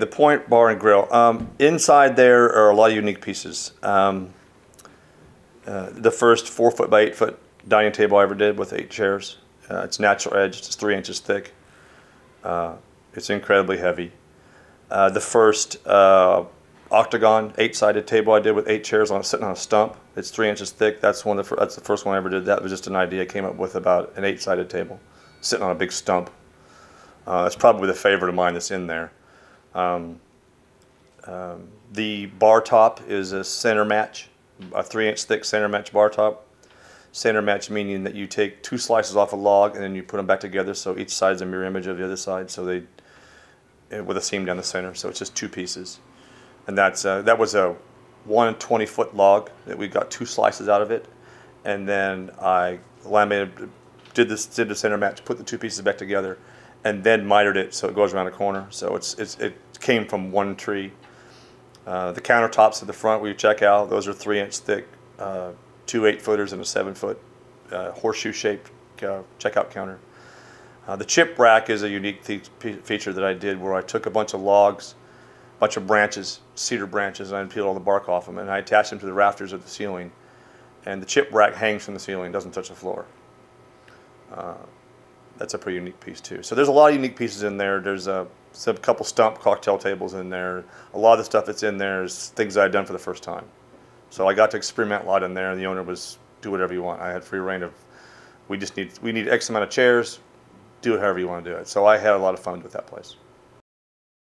The Point Bar and Grill. Um, inside there are a lot of unique pieces. Um, uh, the first four foot by eight foot dining table I ever did with eight chairs. Uh, it's natural edge. It's three inches thick. Uh, it's incredibly heavy. Uh, the first uh, octagon eight sided table I did with eight chairs on sitting on a stump. It's three inches thick. That's one. Of the, that's the first one I ever did. That was just an idea I came up with about an eight sided table, sitting on a big stump. Uh, that's probably the favorite of mine that's in there. Um, um, the bar top is a center match, a three inch thick center match bar top. Center match meaning that you take two slices off a log and then you put them back together so each side is a mirror image of the other side. So they, eh, with a seam down the center. So it's just two pieces, and that's uh, that was a one 20 foot log that we got two slices out of it, and then I laminated, did this did the center match, put the two pieces back together, and then mitered it so it goes around a corner. So it's, it's it came from one tree. Uh, the countertops at the front where you check out, those are three inch thick, uh, two eight footers and a seven foot uh, horseshoe shaped uh, checkout counter. Uh, the chip rack is a unique feature that I did where I took a bunch of logs, a bunch of branches, cedar branches, and I peeled all the bark off them, and I attached them to the rafters of the ceiling. And the chip rack hangs from the ceiling, doesn't touch the floor. That's a pretty unique piece too. So there's a lot of unique pieces in there. There's a, some couple stump cocktail tables in there. A lot of the stuff that's in there is things I'd done for the first time. So I got to experiment a lot in there. The owner was do whatever you want. I had free reign of we just need we need X amount of chairs. Do it however you want to do it. So I had a lot of fun with that place.